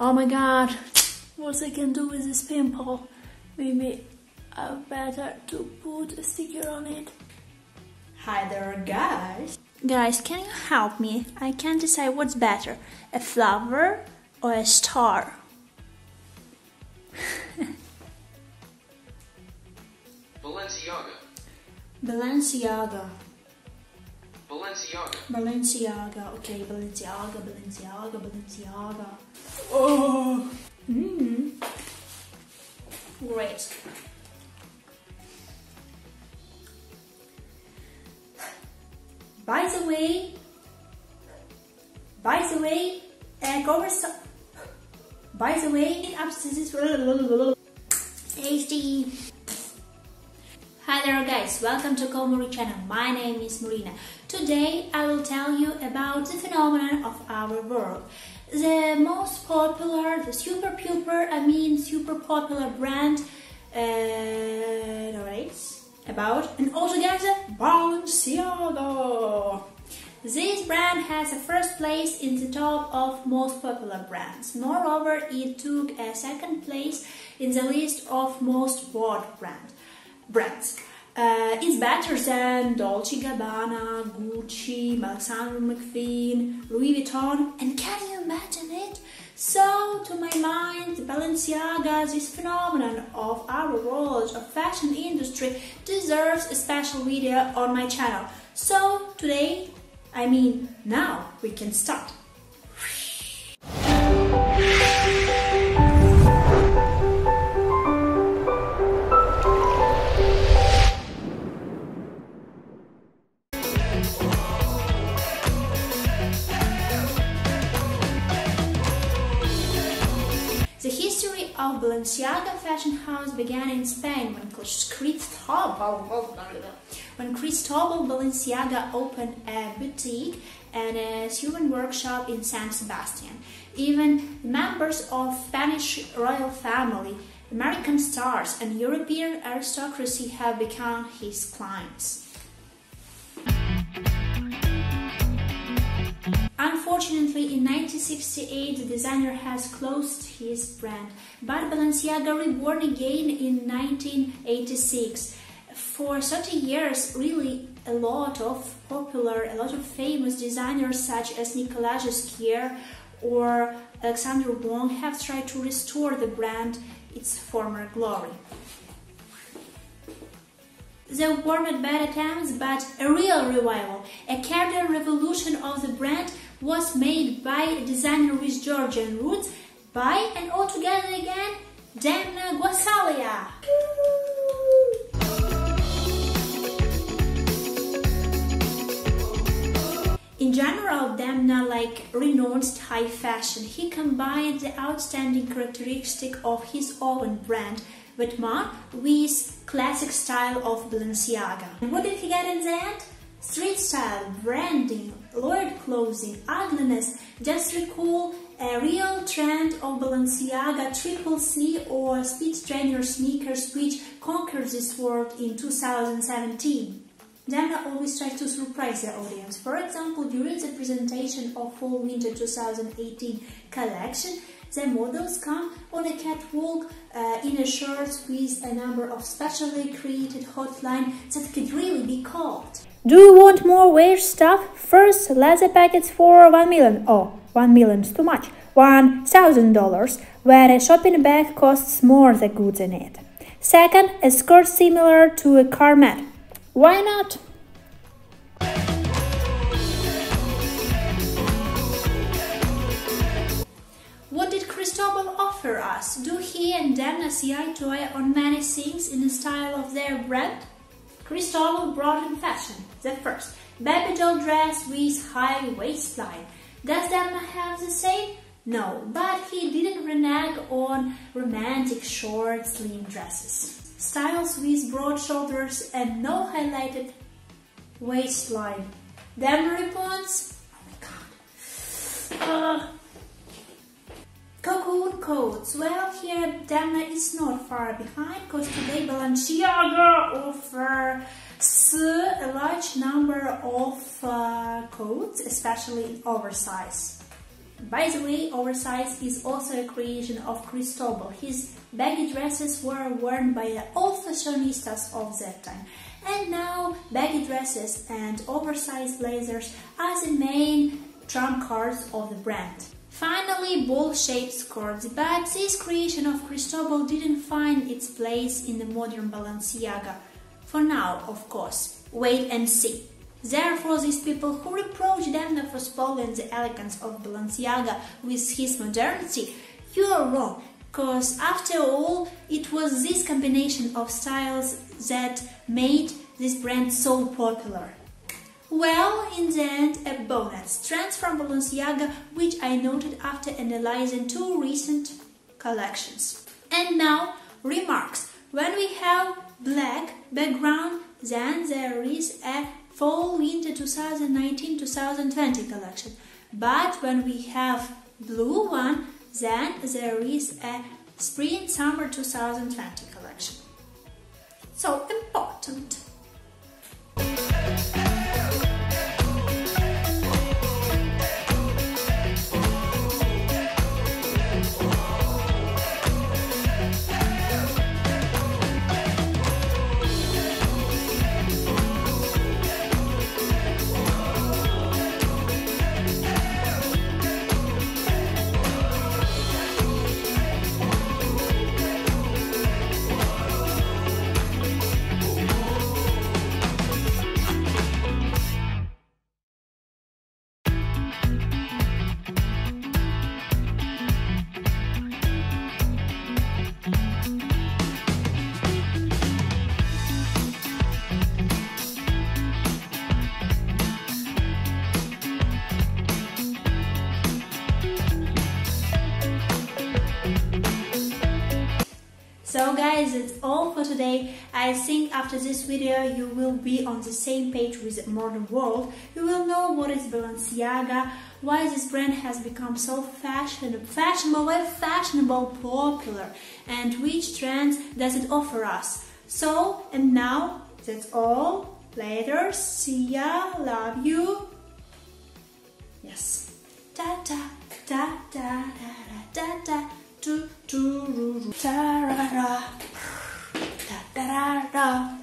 Oh my god, what I can do with this pimple? Maybe I better to put a sticker on it. Hi there, guys. Guys, can you help me? I can't decide what's better, a flower or a star. Balenciaga. Balenciaga. Balenciaga. Balenciaga. Okay, Balenciaga, Balenciaga, Balenciaga. Oh. Mmm. Great. By the way, by the way, uh, cover so by the way, it upstairs tasty. Hi there guys, welcome to Kovmeri channel. My name is Marina. Today I will tell you about the phenomenon of our world. The most popular, the super puper, I mean super popular brand uh, about and altogether Balenciaga. This brand has a first place in the top of most popular brands. Moreover, it took a second place in the list of most bought brand, brands. Uh, it's better than Dolce Gabbana, Gucci, Alexander McQueen, Louis Vuitton, and can you imagine it? So, to my mind, Balenciaga, this phenomenon of our world of fashion industry, deserves a special video on my channel. So, today, I mean now, we can start. Of Balenciaga fashion house began in Spain when Cristobal, when Cristobal Balenciaga opened a boutique and a sewing workshop in San Sebastian. Even members of Spanish royal family, American stars, and European aristocracy have become his clients. Unfortunately, in 1968, the designer has closed his brand, but Balenciaga reborn again in 1986. For 30 years, really a lot of popular, a lot of famous designers such as Nicolas Ghesquière or Alexander Wang have tried to restore the brand its former glory. There were not bad attempts, but a real revival, a cardinal revolution of the brand was made by a designer with Georgian roots by and all together again Demna Gvasalia. In general, Demna like renounced high fashion. He combined the outstanding characteristic of his own brand, Vetements, with classic style of Balenciaga. And what did he get in the end? Street style, branding, layered clothing, ugliness. Just recall a real trend of Balenciaga Triple S or Speed Trainer sneakers which conquered this world in 2017. Demna always tries to surprise the audience. For example, during the presentation of Fall Winter 2018 collection, the models come on a catwalk uh, in a shirt with a number of specially created hotline that could really be called. Do you want more wear stuff? First, leather packets for 1 million. Oh, 1 million is too much. $1,000, where a shopping bag costs more the goods in it. Second, a skirt similar to a car mat. Why not? What did Cristobal offer us? Do he and Demna see eye to eye on many things in the style of their brand? Cristobal brought in fashion. The first, baby doll dress with high waistline. Does Demna have the same? No, but he didn't renege on romantic short slim dresses. Styles with broad shoulders and no highlighted waistline. Demna ribbons? Oh my god. Uh, Cocoon coats. Well, here Demna is not far behind because today Balenciaga offers a large number of uh, coats, especially in oversize. By the way, oversize is also a creation of Cristobal. His baggy dresses were worn by the old fashionistas of that time. And now baggy dresses and oversized blazers are the main trump cards of the brand. Finally, ball-shaped skirts, but this creation of Cristobal didn't find its place in the modern Balenciaga. For now, of course. Wait and see. Therefore, these people who reproach Demna for spoiling the elegance of Balenciaga with his modernity, you are wrong, because after all, it was this combination of styles that made this brand so popular. Well, in the end, a bonus, trends from Balenciaga, which I noted after analyzing two recent collections. And now, remarks. When we have black background, then there is a fall winter 2019-2020 collection. But when we have blue one, then there is a spring summer 2020 collection. So important. Today. I think after this video you will be on the same page with Modern World. You will know what is Balenciaga, why this brand has become so fashionable, fashionable, fashionable, popular, and which trends does it offer us. So, and now, that's all. Later, see ya, love you. Yes. Da da da da da da da do do do do da da da da da